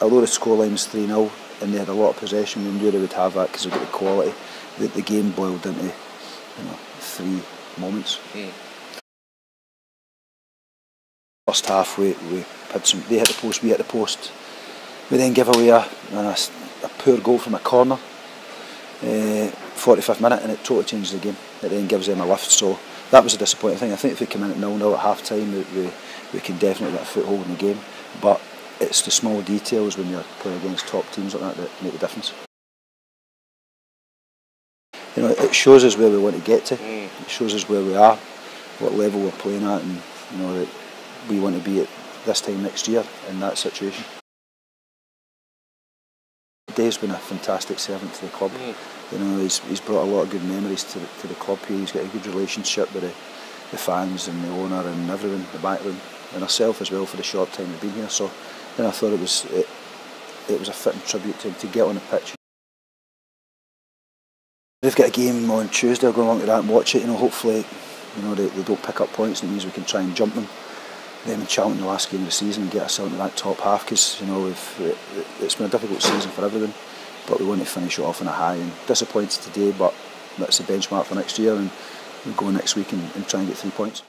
Although the scoreline was 3 0 and they had a lot of possession, we knew they would have that because they've got the quality. The, the game boiled into you know three moments. Mm. First half, we, we had some. They hit the post, we hit the post. We then give away a, a, a poor goal from a corner. Uh, 45th minute, and it totally changes the game. It then gives them a lift. So that was a disappointing thing. I think if we come in at 0 0 at half time, we, we, we can definitely get a foothold in the game. But it's the small details when you're playing against top teams like that that make the difference. You know, it shows us where we want to get to. Mm. It shows us where we are, what level we're playing at, and you know that we want to be at this time next year in that situation. Dave's been a fantastic servant to the club. Mm. You know, he's, he's brought a lot of good memories to the, to the club here. He's got a good relationship with the, the fans and the owner and everyone, the backroom, and herself as well for the short time we've been here. So, know, I thought it was it, it was a fitting tribute to him to get on the pitch. They've got a game on Tuesday. I'll go along to that and watch it. You know, hopefully, you know, they, they don't pick up points. And it means we can try and jump them. Them and Charlton the last game of the season and get ourselves into that top half because you know we've, it, it's been a difficult season for everyone, but we want to finish it off on a high. And disappointed today, but that's the benchmark for next year, and we'll go next week and, and try and get three points.